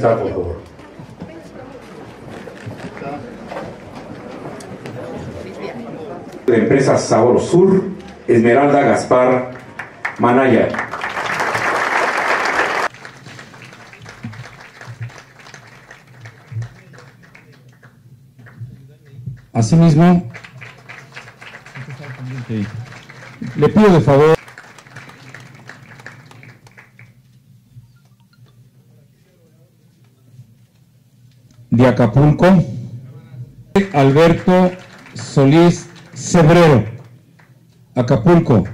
Está, por favor. De empresa Sabor Sur, Esmeralda Gaspar Manaya. Asimismo, le pido de favor de Acapulco, Alberto Solís Cebrero, Acapulco.